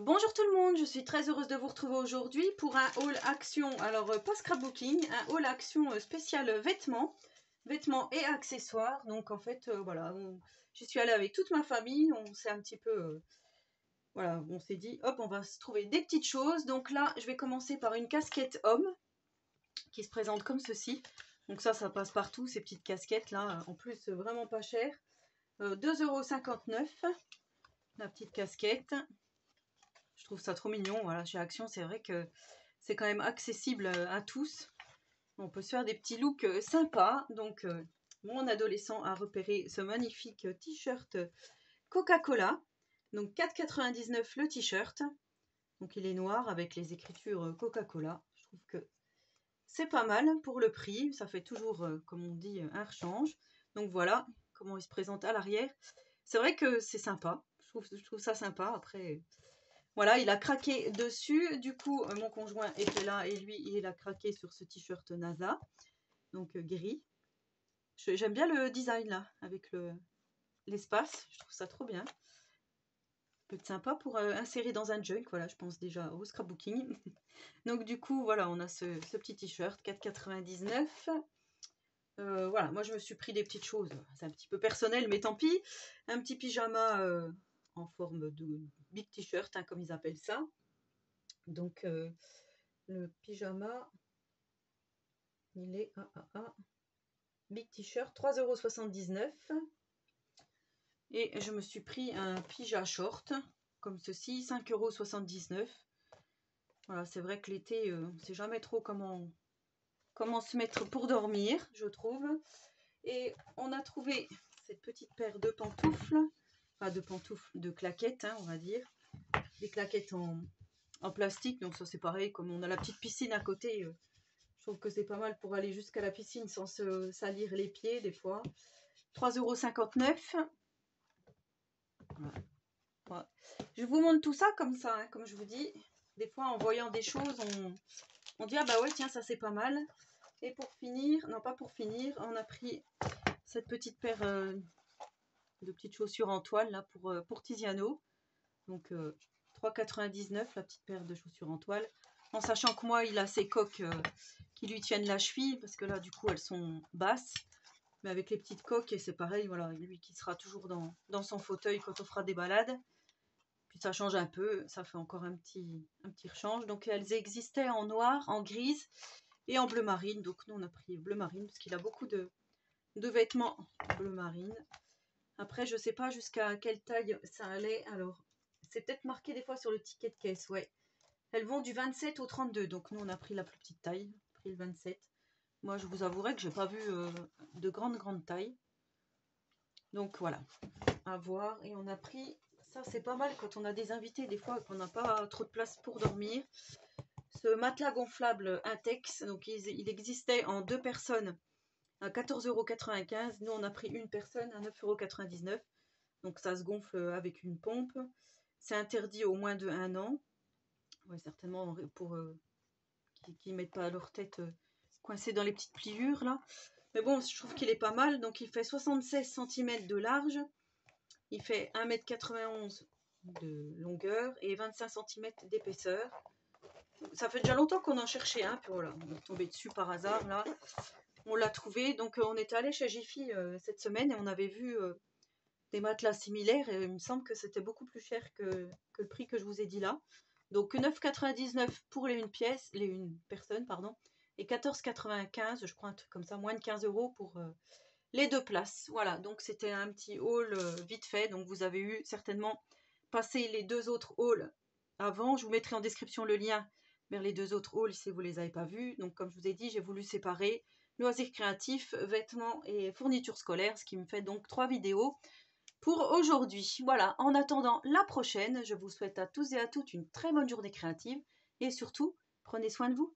Bonjour tout le monde, je suis très heureuse de vous retrouver aujourd'hui pour un haul action, alors euh, pas scrapbooking, un haul action euh, spécial vêtements, vêtements et accessoires. Donc en fait, euh, voilà, j'y suis allée avec toute ma famille, on s'est un petit peu, voilà, on s'est dit, hop, on va se trouver des petites choses. Donc là, je vais commencer par une casquette homme qui se présente comme ceci. Donc ça, ça passe partout, ces petites casquettes là, en plus vraiment pas cher. 2,59€ la petite casquette. Je trouve ça trop mignon. Voilà, chez Action, c'est vrai que c'est quand même accessible euh, à tous. On peut se faire des petits looks euh, sympas. Donc, euh, mon adolescent a repéré ce magnifique t-shirt Coca-Cola. Donc, 4,99 le t-shirt. Donc, il est noir avec les écritures Coca-Cola. Je trouve que c'est pas mal pour le prix. Ça fait toujours, comme on dit, un rechange. Donc, voilà comment il se présente à l'arrière. C'est vrai que c'est sympa. Je trouve, je trouve ça sympa. Après, voilà, il a craqué dessus. Du coup, euh, mon conjoint était là et lui, il a craqué sur ce t-shirt NASA. Donc, euh, gris. J'aime bien le design là, avec l'espace. je trouve ça trop bien. Peut être sympa pour euh, insérer dans un junk. Voilà, je pense déjà au scrapbooking. Donc, du coup, voilà, on a ce, petit t-shirt, 4,99. voilà, moi je me suis pris des petites choses. C'est un petit peu personnel, mais tant pis. Un petit pyjama en forme de big t-shirt, hein, comme ils appellent ça. Donc, euh, le pyjama, il est big t-shirt, 3,79€. Et je me suis pris un pyjama short, comme ceci, 5,79€. Voilà, c'est vrai que l'été, euh, on sait jamais trop comment, comment se mettre pour dormir, je trouve. Et on a trouvé cette petite paire de pantoufles de pantoufles, de claquettes, hein, on va dire. Des claquettes en, plastique, donc ça c'est pareil, comme on a la petite piscine à côté, euh, je trouve que c'est pas mal pour aller jusqu'à la piscine sans se salir les pieds des fois. 3,59€. Voilà. Je vous montre tout ça comme ça, hein, comme je vous dis. Des fois, en voyant des choses, on, on dit, ah bah ouais, tiens, ça c'est pas mal. Et pour finir, non pas pour finir, on a pris cette petite paire euh, de petites chaussures en toile là pour, euh, pour Tiziano. Donc 3,99 euh, la petite paire de chaussures en toile. En sachant que moi, il a ses coques euh, qui lui tiennent la cheville, parce que là, du coup, elles sont basses. Mais avec les petites coques, et c'est pareil, voilà, lui qui sera toujours dans, dans, son fauteuil quand on fera des balades. Puis ça change un peu, ça fait encore un petit, un petit rechange. Donc elles existaient en noir, en grise et en bleu marine. Donc nous, on a pris bleu marine, parce qu'il a beaucoup de, de vêtements bleu marine. Après, je sais pas jusqu'à quelle taille ça allait. Alors, c'est peut-être marqué des fois sur le ticket de caisse, ouais. Elles vont du 27 au 32. Donc, nous, on a pris la plus petite taille, pris le 27. Moi, je vous avouerai que j'ai pas vu euh, de grande, grande taille. Donc, voilà. À voir. Et on a pris... Ça, c'est pas mal quand on a des invités, des fois, qu'on n'a pas trop de place pour dormir. Ce matelas gonflable Intex, donc il existait en deux personnes à 14,95€. Nous, on a pris une personne à 9,99€. Donc, ça se gonfle avec une pompe. C'est interdit au moins de 1 an. Ouais, certainement pour euh, qui ne mettent pas leur tête euh, coincée dans les petites pliures, là. Mais bon, je trouve qu'il est pas mal. Donc, il fait 76 cm de large. Il fait 1m91 de longueur et 25 cm d'épaisseur. Ça fait déjà longtemps qu'on en cherchait un, puis voilà, on est tombé dessus par hasard là on l'a trouvé. Donc, euh, on est allé chez Jiffy euh, cette semaine et on avait vu euh, des matelas similaires et il me semble que c'était beaucoup plus cher que, le prix que je vous ai dit là. Donc 9,99 pour les une pièce, les une personne, pardon, et 14,95, je crois un truc comme ça, moins de 15 euros pour les deux places. Voilà, donc c'était un petit haul vite fait. Donc vous avez eu certainement passé les deux autres hauls avant. Je vous mettrai en description le lien vers les deux autres halls si vous les avez pas vus. Donc comme je vous ai dit, j'ai voulu séparer loisirs créatifs, vêtements et fournitures scolaires, ce qui me fait donc trois vidéos pour aujourd'hui. Voilà, en attendant la prochaine, je vous souhaite à tous et à toutes une très bonne journée créative et surtout, prenez soin de vous.